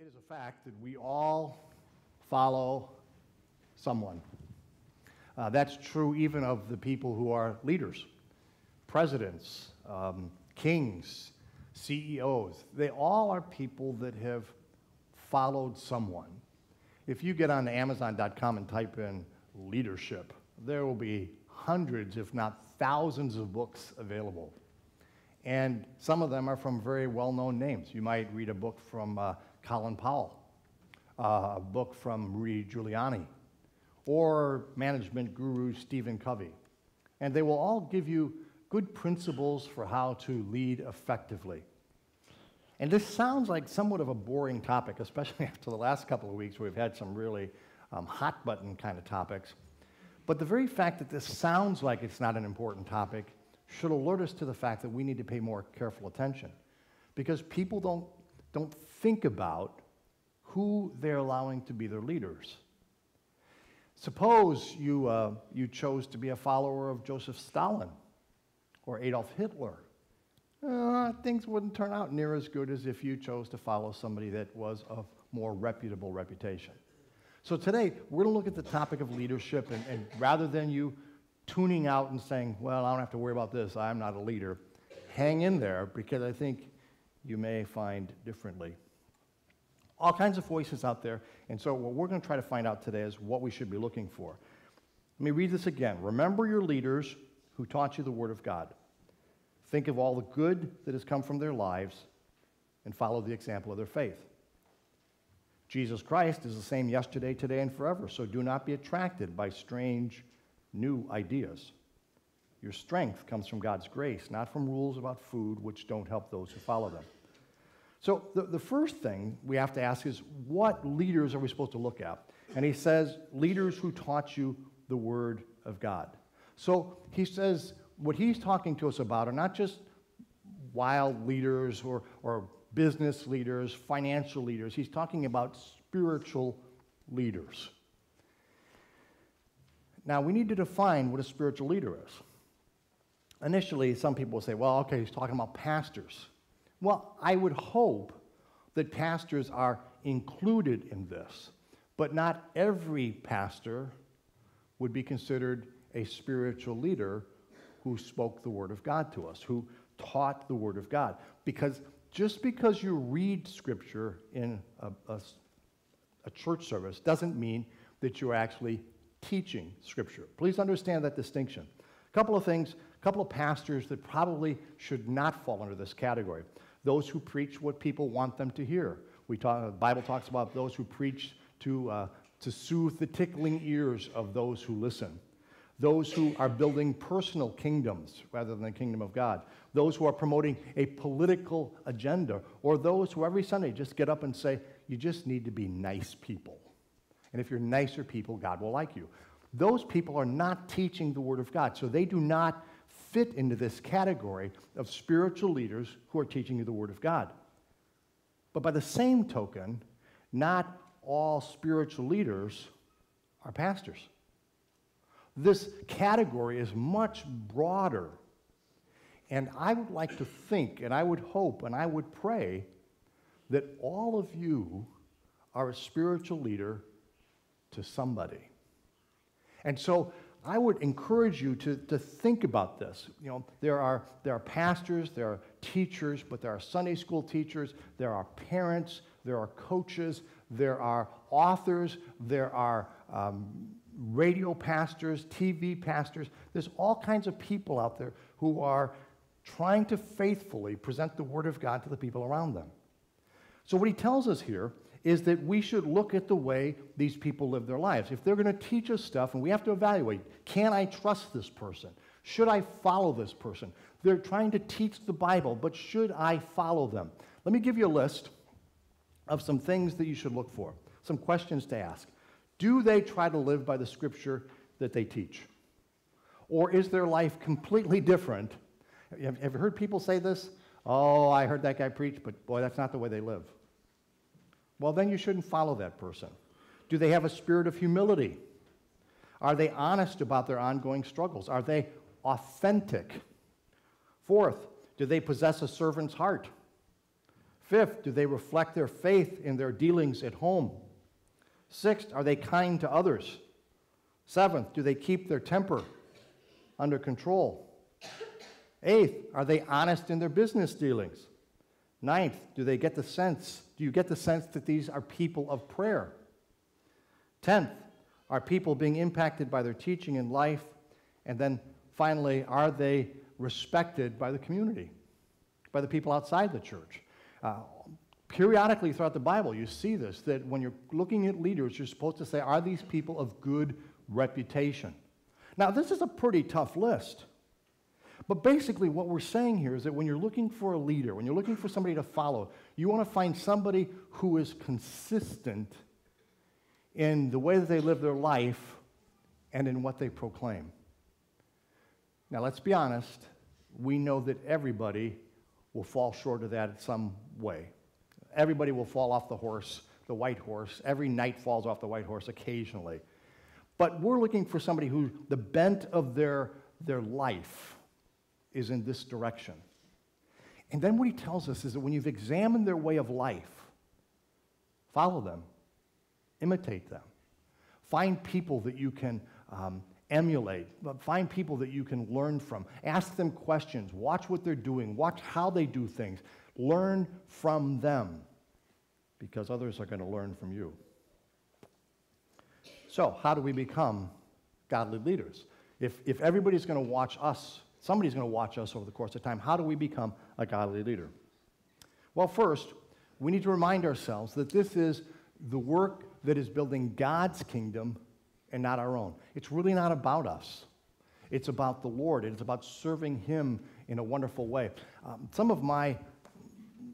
It is a fact that we all follow someone. Uh, that's true even of the people who are leaders, presidents, um, kings, CEOs. They all are people that have followed someone. If you get on Amazon.com and type in leadership, there will be hundreds, if not thousands, of books available. And some of them are from very well known names. You might read a book from uh, Colin Powell, uh, a book from Rudy Giuliani, or management guru Stephen Covey. And they will all give you good principles for how to lead effectively. And this sounds like somewhat of a boring topic, especially after the last couple of weeks where we've had some really um, hot button kind of topics. But the very fact that this sounds like it's not an important topic should alert us to the fact that we need to pay more careful attention. Because people don't, don't think about who they're allowing to be their leaders. Suppose you, uh, you chose to be a follower of Joseph Stalin or Adolf Hitler. Uh, things wouldn't turn out near as good as if you chose to follow somebody that was of more reputable reputation. So today, we're going to look at the topic of leadership, and, and rather than you tuning out and saying, well, I don't have to worry about this, I'm not a leader, hang in there because I think you may find differently. All kinds of voices out there, and so what we're going to try to find out today is what we should be looking for. Let me read this again. Remember your leaders who taught you the Word of God. Think of all the good that has come from their lives and follow the example of their faith. Jesus Christ is the same yesterday, today, and forever, so do not be attracted by strange new ideas. Your strength comes from God's grace, not from rules about food which don't help those who follow them. So, the, the first thing we have to ask is what leaders are we supposed to look at? And he says, leaders who taught you the Word of God. So, he says, what he's talking to us about are not just wild leaders or, or business leaders, financial leaders. He's talking about spiritual leaders. Now, we need to define what a spiritual leader is. Initially, some people will say, well, okay, he's talking about pastors. Well, I would hope that pastors are included in this, but not every pastor would be considered a spiritual leader who spoke the Word of God to us, who taught the Word of God. Because just because you read Scripture in a, a, a church service doesn't mean that you're actually teaching Scripture. Please understand that distinction. A couple of things, couple of pastors that probably should not fall under this category. Those who preach what people want them to hear. We talk, the Bible talks about those who preach to, uh, to soothe the tickling ears of those who listen. Those who are building personal kingdoms rather than the kingdom of God. Those who are promoting a political agenda. Or those who every Sunday just get up and say, you just need to be nice people. And if you're nicer people, God will like you. Those people are not teaching the Word of God. So they do not fit into this category of spiritual leaders who are teaching you the Word of God. But by the same token, not all spiritual leaders are pastors. This category is much broader. And I would like to think, and I would hope, and I would pray that all of you are a spiritual leader to somebody. And so I would encourage you to, to think about this. You know, there are, there are pastors, there are teachers, but there are Sunday school teachers, there are parents, there are coaches, there are authors, there are um, radio pastors, TV pastors. There's all kinds of people out there who are trying to faithfully present the Word of God to the people around them. So, what he tells us here is that we should look at the way these people live their lives. If they're going to teach us stuff, and we have to evaluate can I trust this person? Should I follow this person? They're trying to teach the Bible, but should I follow them? Let me give you a list of some things that you should look for, some questions to ask. Do they try to live by the scripture that they teach? Or is their life completely different? Have you heard people say this? Oh, I heard that guy preach, but boy, that's not the way they live well, then you shouldn't follow that person. Do they have a spirit of humility? Are they honest about their ongoing struggles? Are they authentic? Fourth, do they possess a servant's heart? Fifth, do they reflect their faith in their dealings at home? Sixth, are they kind to others? Seventh, do they keep their temper under control? Eighth, are they honest in their business dealings? Ninth, do they get the sense, do you get the sense that these are people of prayer? Tenth, are people being impacted by their teaching in life? And then finally, are they respected by the community, by the people outside the church? Uh, periodically throughout the Bible, you see this that when you're looking at leaders, you're supposed to say, are these people of good reputation? Now, this is a pretty tough list. But basically, what we're saying here is that when you're looking for a leader, when you're looking for somebody to follow, you want to find somebody who is consistent in the way that they live their life and in what they proclaim. Now, let's be honest, we know that everybody will fall short of that in some way. Everybody will fall off the horse, the white horse. Every knight falls off the white horse occasionally. But we're looking for somebody who the bent of their, their life is in this direction. And then what he tells us is that when you've examined their way of life, follow them, imitate them, find people that you can um, emulate, find people that you can learn from, ask them questions, watch what they're doing, watch how they do things, learn from them because others are going to learn from you. So, how do we become godly leaders? If, if everybody's going to watch us, somebody's going to watch us over the course of time, how do we become a godly leader? Well, first, we need to remind ourselves that this is the work that is building God's kingdom and not our own. It's really not about us. It's about the Lord. It's about serving Him in a wonderful way. Um, some of my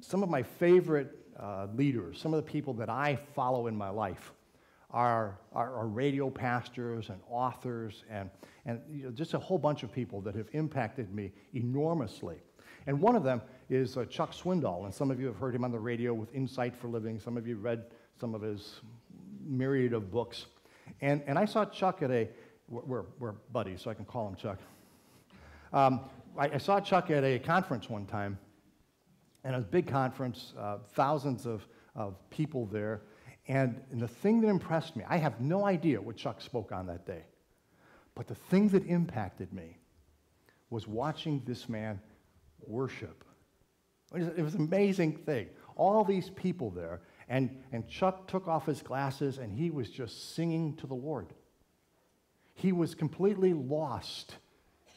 some of my favorite uh, leaders, some of the people that I follow in my life, are, are, are radio pastors and authors and, and you know, just a whole bunch of people that have impacted me enormously. And one of them is uh, Chuck Swindoll, and some of you have heard him on the radio with Insight for Living. Some of you read some of his myriad of books. And, and I saw Chuck at a, we're, we're buddies, so I can call him Chuck. Um, I, I, saw Chuck at a conference one time, and it was a big conference, uh, thousands of, of people there. And, and the thing that impressed me, I have no idea what Chuck spoke on that day, but the thing that impacted me was watching this man worship. It was, it was an amazing thing. All these people there, and, and Chuck took off his glasses and he was just singing to the Lord. He was completely lost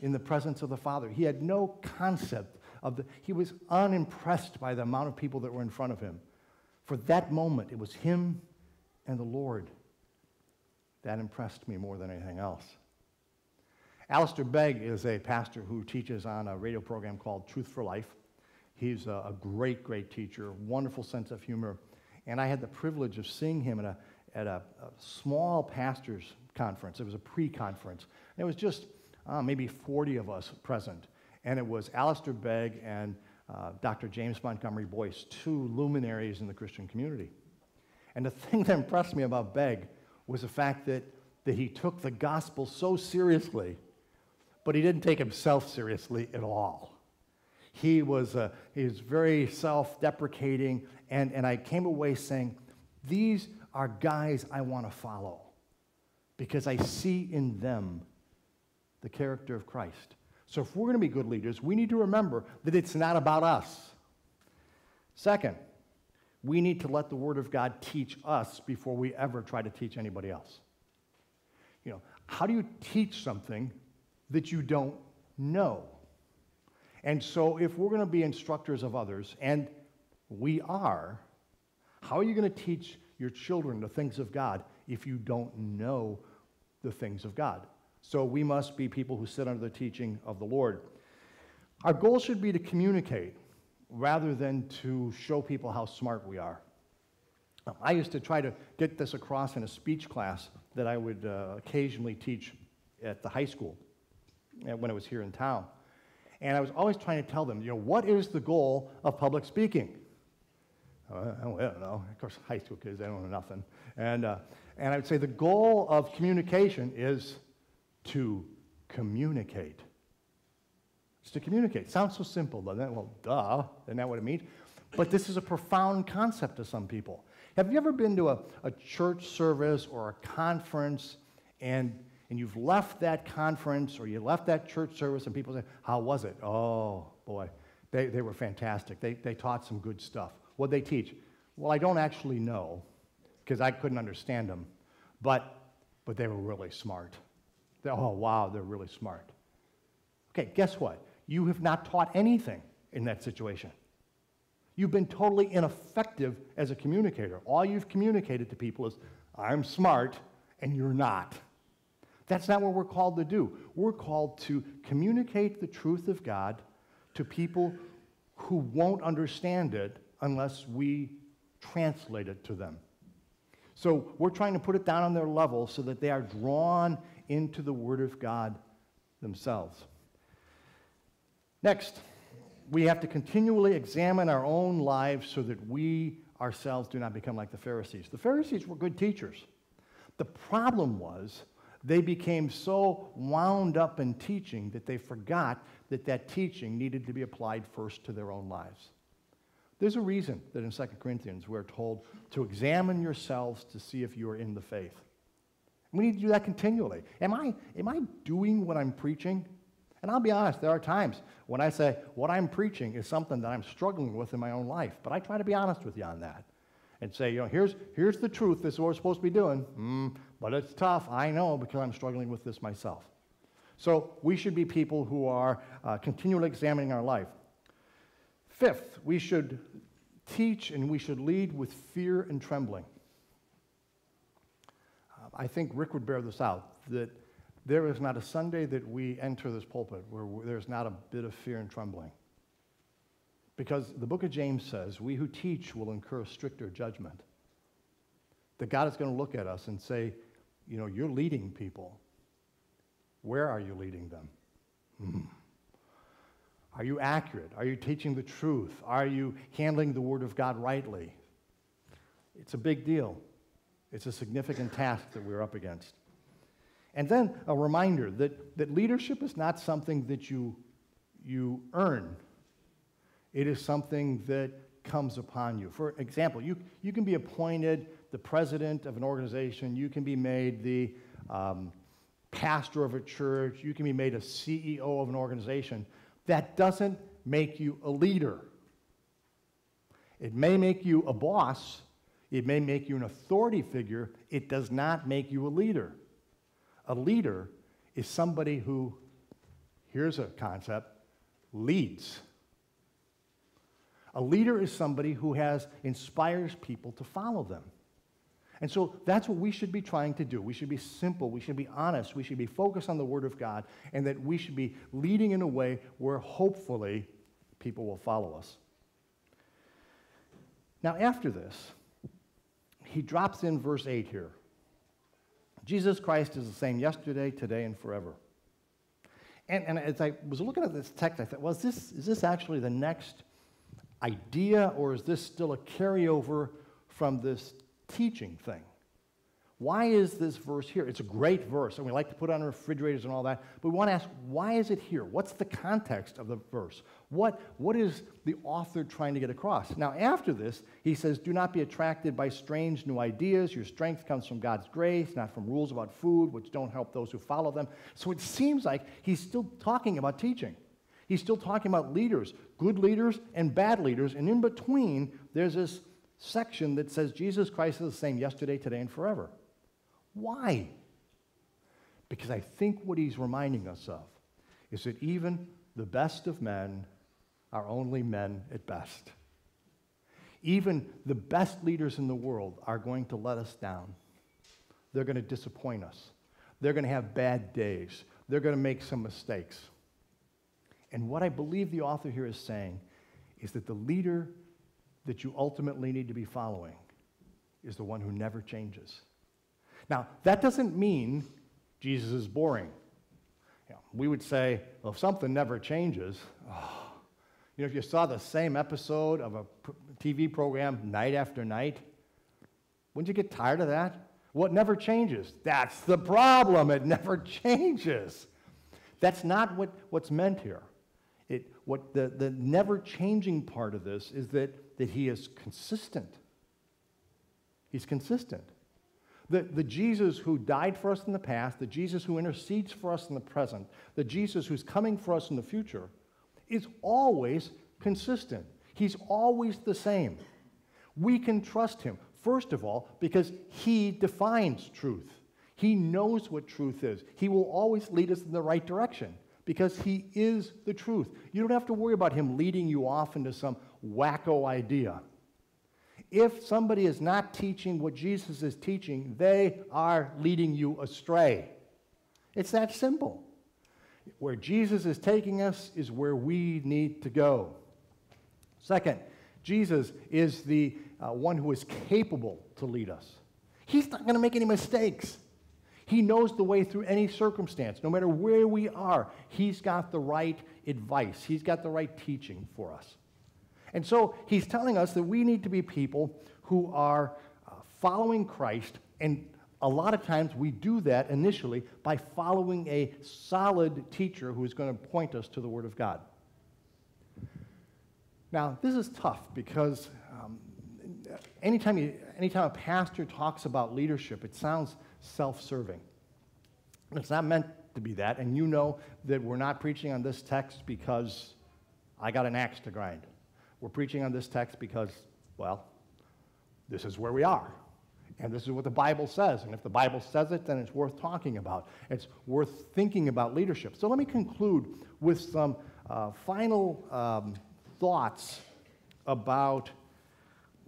in the presence of the Father. He had no concept of the, he was unimpressed by the amount of people that were in front of him. For that moment, it was him and the Lord. That impressed me more than anything else. Alistair Begg is a pastor who teaches on a radio program called Truth for Life. He's a, great, great teacher, wonderful sense of humor. And I had the privilege of seeing him at a, at a, a small pastor's conference. It was a pre conference. It was just uh, maybe 40 of us present. And it was Alistair Begg and uh, Dr. James Montgomery Boice, two luminaries in the Christian community. And the thing that impressed me about Begg was the fact that, that he took the gospel so seriously, but he didn't take himself seriously at all. He was, uh, he was very self deprecating, and, and I came away saying, These are guys I want to follow because I see in them the character of Christ. So if we're going to be good leaders, we need to remember that it's not about us. Second, we need to let the Word of God teach us before we ever try to teach anybody else. You know, how do you teach something that you don't know? And so, if we're going to be instructors of others, and we are, how are you going to teach your children the things of God if you don't know the things of God? So we must be people who sit under the teaching of the Lord. Our goal should be to communicate rather than to show people how smart we are. I used to try to get this across in a speech class that I would uh, occasionally teach at the high school when I was here in town. And I was always trying to tell them, you know, what is the goal of public speaking? Uh, I don't know. Of course, high school kids, they don't know nothing. And, uh, and I would say the goal of communication is to communicate. It's to communicate. Sounds so simple, doesn't it? Well, duh, isn't that what it means? But this is a profound concept to some people. Have you ever been to a, a church service or a conference and, and you've left that conference or you left that church service and people say, How was it? Oh, boy, they, they were fantastic. They, they taught some good stuff. What they teach? Well, I don't actually know because I couldn't understand them, but, but they were really smart. They, oh, wow, they're really smart. Okay, guess what? You have not taught anything in that situation. You've been totally ineffective as a communicator. All you've communicated to people is, I'm smart, and you're not. That's not what we're called to do. We're called to communicate the truth of God to people who won't understand it unless we translate it to them. So we're trying to put it down on their level so that they are drawn into the Word of God themselves. Next, we have to continually examine our own lives so that we ourselves do not become like the Pharisees. The Pharisees were good teachers. The problem was they became so wound up in teaching that they forgot that that teaching needed to be applied first to their own lives. There's a reason that in 2 Corinthians we're told to examine yourselves to see if you are in the faith. We need to do that continually. Am I, am I doing what I'm preaching? And I'll be honest, there are times when I say what I'm preaching is something that I'm struggling with in my own life, but I try to be honest with you on that and say, you know, here's, here's the truth. This is what we're supposed to be doing. Mm, but it's tough. I know because I'm struggling with this myself. So we should be people who are uh, continually examining our life. Fifth, we should teach and we should lead with fear and trembling. I think Rick would bear this out that there is not a Sunday that we enter this pulpit where there's not a bit of fear and trembling. Because the book of James says, We who teach will incur stricter judgment. That God is going to look at us and say, You know, you're leading people. Where are you leading them? Hmm. Are you accurate? Are you teaching the truth? Are you handling the Word of God rightly? It's a big deal. It's a significant task that we're up against. And then a reminder that, that leadership is not something that you, you earn, it is something that comes upon you. For example, you, you can be appointed the president of an organization, you can be made the um, pastor of a church, you can be made a CEO of an organization. That doesn't make you a leader. It may make you a boss, it may make you an authority figure, it does not make you a leader. A leader is somebody who, here's a concept, leads. A leader is somebody who has inspires people to follow them. And so that's what we should be trying to do. We should be simple, we should be honest, we should be focused on the Word of God, and that we should be leading in a way where hopefully people will follow us. Now, after this, he drops in verse 8 here. Jesus Christ is the same yesterday, today, and forever. And, and as I was looking at this text, I thought, well, is this, is this actually the next idea, or is this still a carryover from this teaching thing? Why is this verse here? It's a great verse, and we like to put it on refrigerators and all that, but we want to ask, why is it here? What's the context of the verse? What, what is the author trying to get across? Now, after this, he says, Do not be attracted by strange new ideas. Your strength comes from God's grace, not from rules about food, which don't help those who follow them. So it seems like he's still talking about teaching. He's still talking about leaders, good leaders and bad leaders. And in between, there's this section that says Jesus Christ is the same yesterday, today, and forever. Why? Because I think what he's reminding us of is that even the best of men are only men at best. Even the best leaders in the world are going to let us down. They're going to disappoint us. They're going to have bad days. They're going to make some mistakes. And what I believe the author here is saying is that the leader that you ultimately need to be following is the one who never changes. Now, that doesn't mean Jesus is boring. You know, we would say, well, if something never changes, oh, you know, if you saw the same episode of a TV program night after night, wouldn't you get tired of that? What well, never changes? That's the problem. It never changes. That's not what, what's meant here. It, what the, the never changing part of this is that, that he is consistent. He's consistent. The, the Jesus who died for us in the past, the Jesus who intercedes for us in the present, the Jesus who's coming for us in the future, is always consistent. He's always the same. We can trust him, first of all, because he defines truth. He knows what truth is. He will always lead us in the right direction because he is the truth. You don't have to worry about him leading you off into some wacko idea. If somebody is not teaching what Jesus is teaching, they are leading you astray. It's that simple. Where Jesus is taking us is where we need to go. Second, Jesus is the uh, one who is capable to lead us. He's not going to make any mistakes. He knows the way through any circumstance. No matter where we are, He's got the right advice, He's got the right teaching for us. And so He's telling us that we need to be people who are uh, following Christ, and a lot of times we do that initially by following a solid teacher who is going to point us to the Word of God. Now, this is tough because um, anytime, you, anytime a pastor talks about leadership, it sounds self serving. It's not meant to be that, and you know that we're not preaching on this text because I got an axe to grind. We're preaching on this text because, well, this is where we are. And this is what the Bible says. And if the Bible says it, then it's worth talking about. It's worth thinking about leadership. So let me conclude with some uh, final um, thoughts about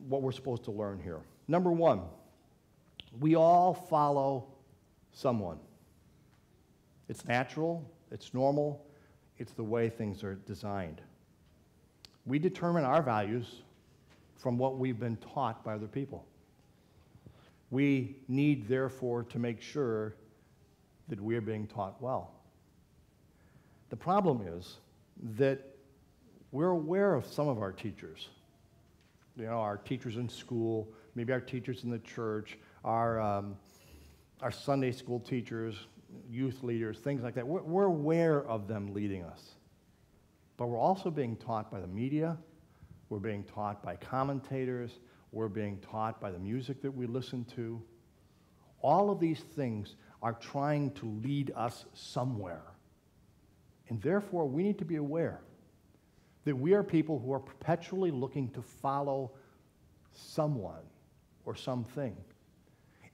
what we're supposed to learn here. Number one, we all follow someone. It's natural, it's normal, it's the way things are designed. We determine our values from what we've been taught by other people. We need, therefore, to make sure that we are being taught well. The problem is that we're aware of some of our teachers. You know, our teachers in school, maybe our teachers in the church, our, um, our Sunday school teachers, youth leaders, things like that. We're, we're aware of them leading us. But we're also being taught by the media, we're being taught by commentators, we're being taught by the music that we listen to. All of these things are trying to lead us somewhere. And therefore, we need to be aware that we are people who are perpetually looking to follow someone or something.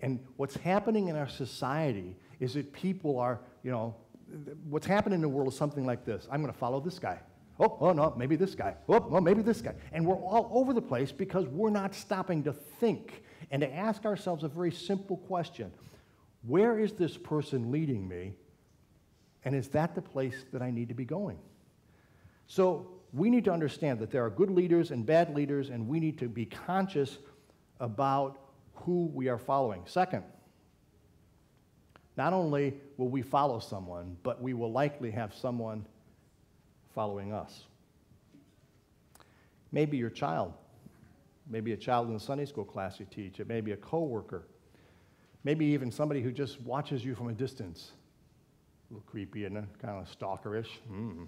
And what's happening in our society is that people are, you know, what's happening in the world is something like this I'm going to follow this guy. Oh, oh no, maybe this guy. Oh, well, maybe this guy. And we're all over the place because we're not stopping to think and to ask ourselves a very simple question Where is this person leading me? And is that the place that I need to be going? So we need to understand that there are good leaders and bad leaders, and we need to be conscious about who we are following. Second, not only will we follow someone, but we will likely have someone following us. Maybe your child, maybe a child in the Sunday school class you teach, it may be a coworker, maybe even somebody who just watches you from a distance. A little creepy and kind of stalkerish. Mm.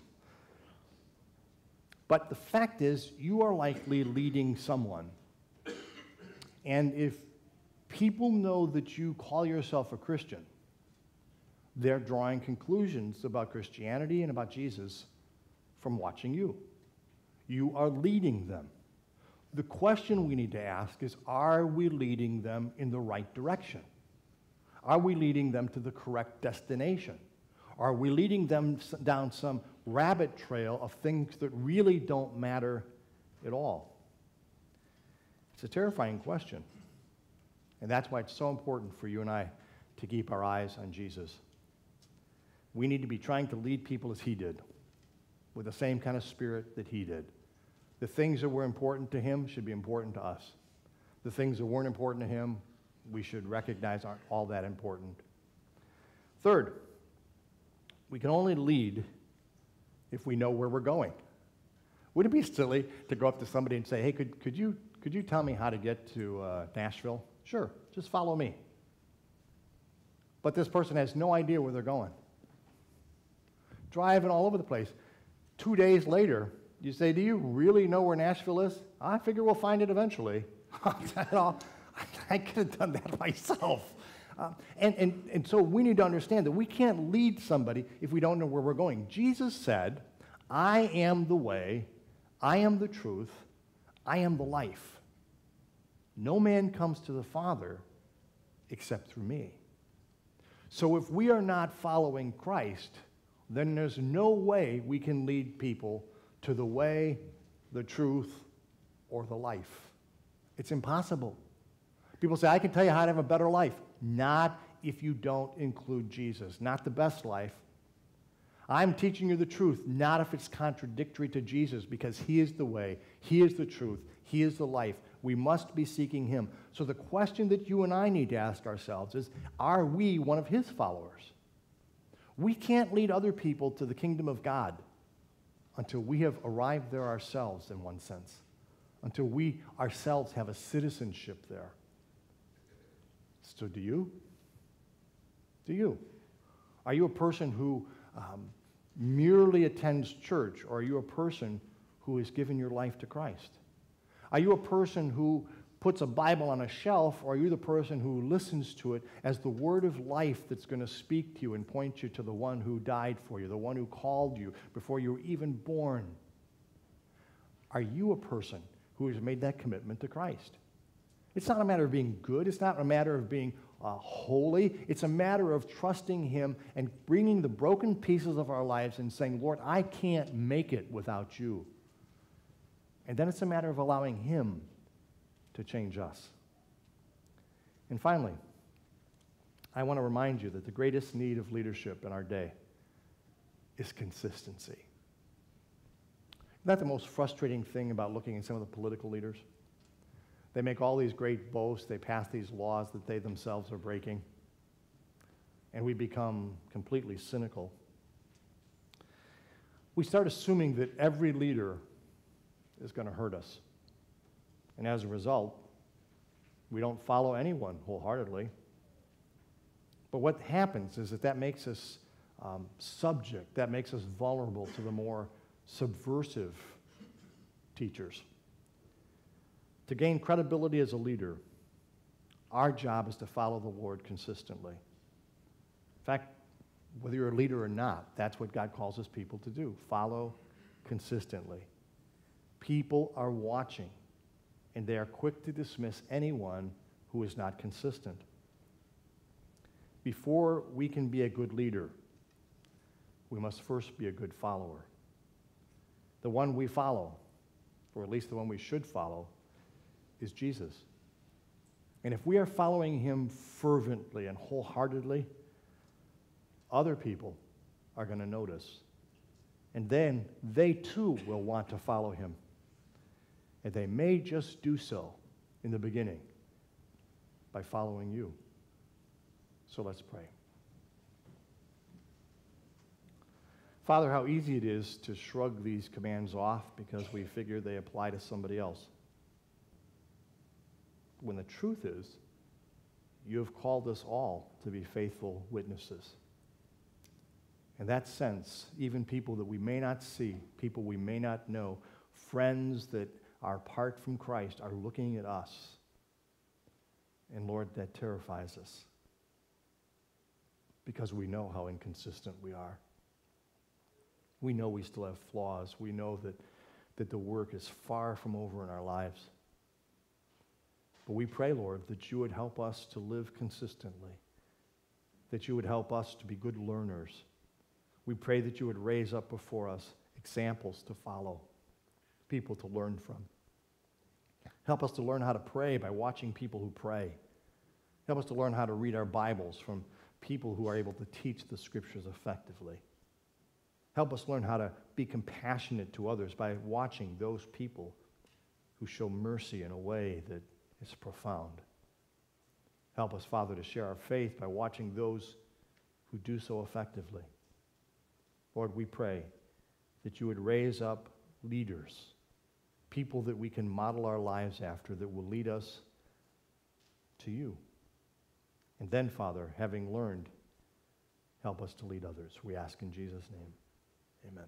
But the fact is, you are likely leading someone. And if people know that you call yourself a Christian, they're drawing conclusions about Christianity and about Jesus from watching you. You are leading them. The question we need to ask is are we leading them in the right direction? Are we leading them to the correct destination? Are we leading them down some rabbit trail of things that really don't matter at all? It's a terrifying question. And that's why it's so important for you and I to keep our eyes on Jesus. We need to be trying to lead people as he did with the same kind of spirit that he did. The things that were important to him should be important to us. The things that weren't important to him, we should recognize aren't all that important. Third, we can only lead if we know where we're going. Would it be silly to go up to somebody and say, hey, could, could, you, could you tell me how to get to uh, Nashville? Sure, just follow me. But this person has no idea where they're going. Driving all over the place two days later, you say, Do you really know where Nashville is? I figure we'll find it eventually. I could have done that myself. Uh, and, and, and so we need to understand that we can't lead somebody if we don't know where we're going. Jesus said, I am the way, I am the truth, I am the life. No man comes to the Father except through me. So if we are not following Christ, then there's no way we can lead people to the way, the truth, or the life. It's impossible. People say, I can tell you how to have a better life. Not if you don't include Jesus, not the best life. I'm teaching you the truth, not if it's contradictory to Jesus, because He is the way, He is the truth, He is the life. We must be seeking Him. So the question that you and I need to ask ourselves is Are we one of His followers? We can't lead other people to the kingdom of God until we have arrived there ourselves, in one sense, until we ourselves have a citizenship there. So, do you? Do you? Are you a person who um, merely attends church, or are you a person who has given your life to Christ? Are you a person who puts a Bible on a shelf, or are you the person who listens to it as the word of life that's going to speak to you and point you to the one who died for you, the one who called you before you were even born? Are you a person who has made that commitment to Christ? It's not a matter of being good, it's not a matter of being uh, holy. It's a matter of trusting Him and bringing the broken pieces of our lives and saying, Lord, I can't make it without you. And then it's a matter of allowing Him to change us. And finally, I want to remind you that the greatest need of leadership in our day is consistency. Isn't that the most frustrating thing about looking at some of the political leaders? They make all these great boasts, they pass these laws that they themselves are breaking, and we become completely cynical. We start assuming that every leader is going to hurt us. And as a result, we don't follow anyone wholeheartedly. But what happens is that that makes us um, subject, that makes us vulnerable to the more subversive teachers. To gain credibility as a leader, our job is to follow the Lord consistently. In fact, whether you're a leader or not, that's what God calls his people to do follow consistently. People are watching and they are quick to dismiss anyone who is not consistent. Before we can be a good leader, we must first be a good follower. The one we follow, or at least the one we should follow, is Jesus. And if we are following him fervently and wholeheartedly, other people are going to notice. And then they too will want to follow him. And they may just do so in the beginning by following you. So let's pray. Father, how easy it is to shrug these commands off because we figure they apply to somebody else. When the truth is, you have called us all to be faithful witnesses. In that sense, even people that we may not see, people we may not know, friends that are apart from Christ are looking at us. And Lord, that terrifies us because we know how inconsistent we are. We know we still have flaws. We know that, that the work is far from over in our lives. But we pray, Lord, that you would help us to live consistently, that you would help us to be good learners. We pray that you would raise up before us examples to follow, people to learn from. Help us to learn how to pray by watching people who pray. Help us to learn how to read our Bibles from people who are able to teach the scriptures effectively. Help us learn how to be compassionate to others by watching those people who show mercy in a way that is profound. Help us, Father, to share our faith by watching those who do so effectively. Lord, we pray that you would raise up leaders people that we can model our lives after that will lead us to you. And then, Father, having learned, help us to lead others. We ask in Jesus' name. Amen.